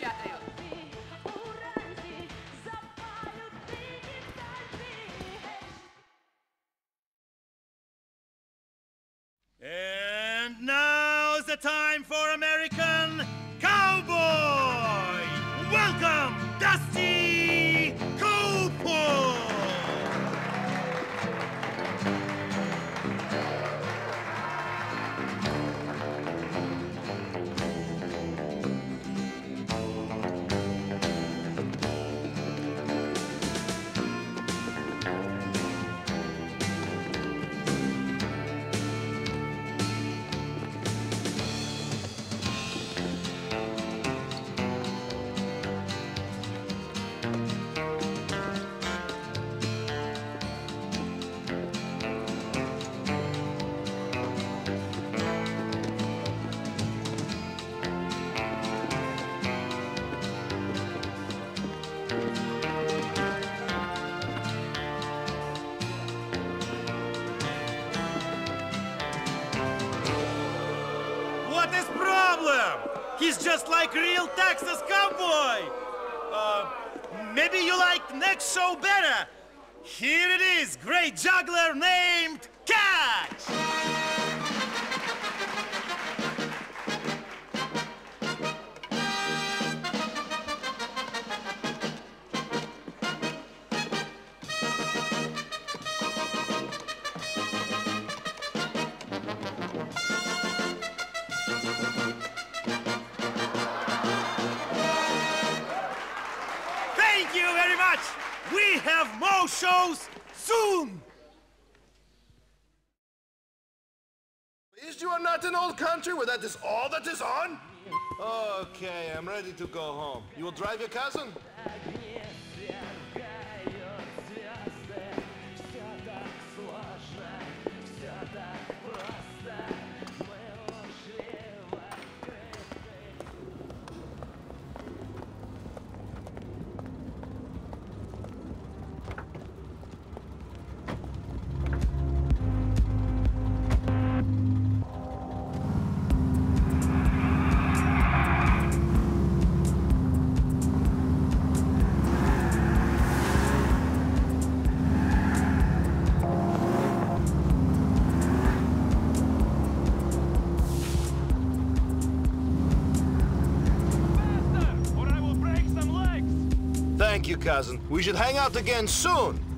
печатаю. And now's the time for American Cowboy! Welcome, Dusty Cowboy! What is problem? He's just like real Texas cowboy. Uh, maybe you like next show better. Here it is, great juggler named much. We have more shows soon. Is you are not an old country where that is all that is on? Okay, I'm ready to go home. You will drive your cousin? Thank you, cousin. We should hang out again soon.